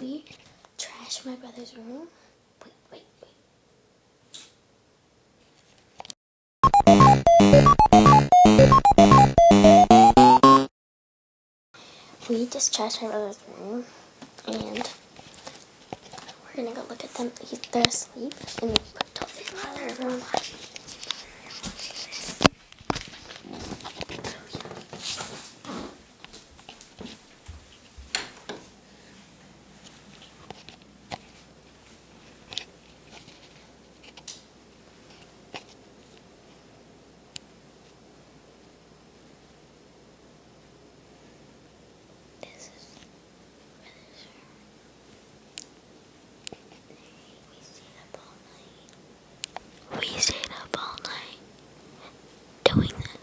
we trashed my brother's room. Wait, wait, wait. We just trashed my brother's room, and we're gonna go look at them. He- They're asleep, and we put We stayed up all night doing this.